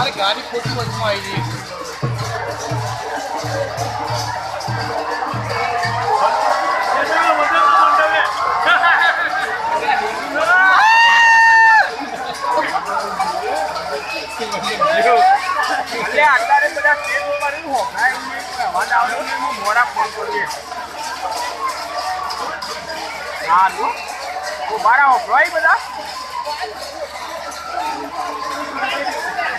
ખોટું ગાડી આવી ગયું આવી અત્યારે આવતો હું મોડા ફોન કરીએ હાલો? ઉભારા હોભળાય બધા.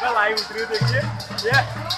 Vai lá, o trio daqui. Yeah.